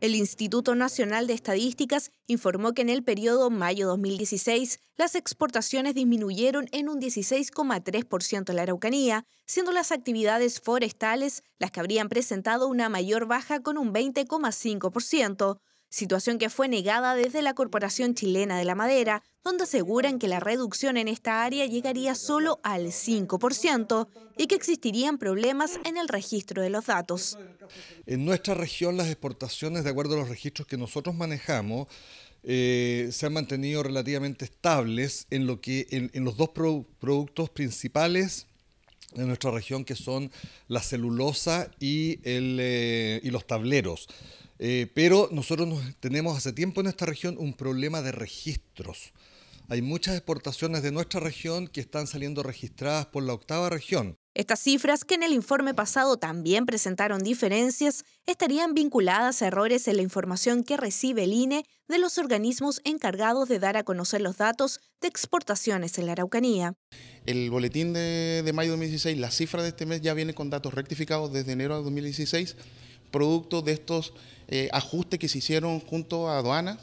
El Instituto Nacional de Estadísticas informó que en el periodo mayo 2016 las exportaciones disminuyeron en un 16,3% en la Araucanía, siendo las actividades forestales las que habrían presentado una mayor baja con un 20,5% situación que fue negada desde la Corporación Chilena de la Madera, donde aseguran que la reducción en esta área llegaría solo al 5% y que existirían problemas en el registro de los datos. En nuestra región las exportaciones, de acuerdo a los registros que nosotros manejamos, eh, se han mantenido relativamente estables en, lo que, en, los dos productos principales de nuestra región, que son la celulosa y, eh, y los tableros. Eh, pero nosotros tenemos hace tiempo en esta región un problema de registros. Hay muchas exportaciones de nuestra región que están saliendo registradas por la octava región. Estas cifras, que en el informe pasado también presentaron diferencias, estarían vinculadas a errores en la información que recibe el INE de los organismos encargados de dar a conocer los datos de exportaciones en la Araucanía. El boletín de, de mayo de 2016, la cifra de este mes ya viene con datos rectificados desde enero de 2016 producto de estos eh, ajustes que se hicieron junto a aduanas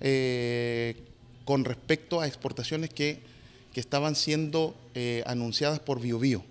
eh, con respecto a exportaciones que, que estaban siendo eh, anunciadas por BioBio.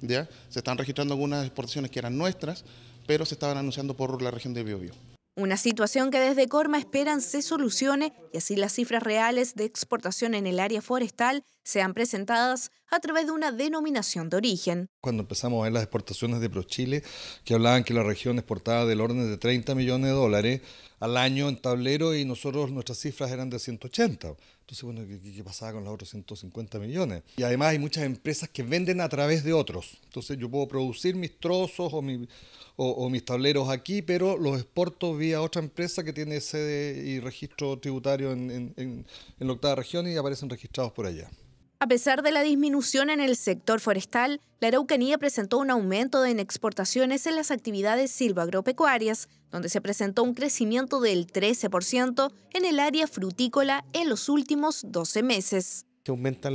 ¿ya? Se están registrando algunas exportaciones que eran nuestras, pero se estaban anunciando por la región de BioBio. Una situación que desde Corma esperan se solucione y así las cifras reales de exportación en el área forestal sean presentadas a través de una denominación de origen. Cuando empezamos a ver las exportaciones de ProChile, que hablaban que la región exportaba del orden de 30 millones de dólares al año en tablero y nosotros nuestras cifras eran de 180. Entonces, bueno, ¿qué, pasaba con los otros 150 millones? Y además hay muchas empresas que venden a través de otros. Entonces yo puedo producir mis trozos o, o, mis tableros aquí, pero los exporto vía otra empresa que tiene sede y registro tributario en, en la octava región y aparecen registrados por allá. A pesar de la disminución en el sector forestal, la Araucanía presentó un aumento en exportaciones en las actividades silvagropecuarias, donde se presentó un crecimiento del 13% en el área frutícola en los últimos 12 meses. Que aumentan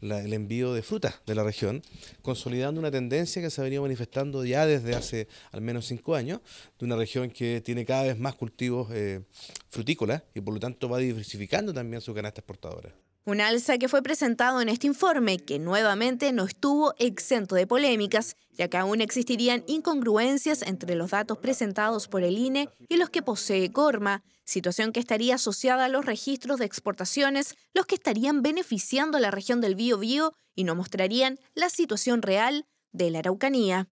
el envío de frutas de la región, consolidando una tendencia que se ha venido manifestando ya desde hace al menos cinco años, de una región que tiene cada vez más cultivos eh, frutícolas y por lo tanto va diversificando también su canasta exportadora. Un alza que fue presentado en este informe, que nuevamente no estuvo exento de polémicas, ya que aún existirían incongruencias entre los datos presentados por el INE y los que posee Corma, situación que estaría asociada a los registros de exportaciones, los que estarían beneficiando a la región del Bío Bío y no mostrarían la situación real de la Araucanía.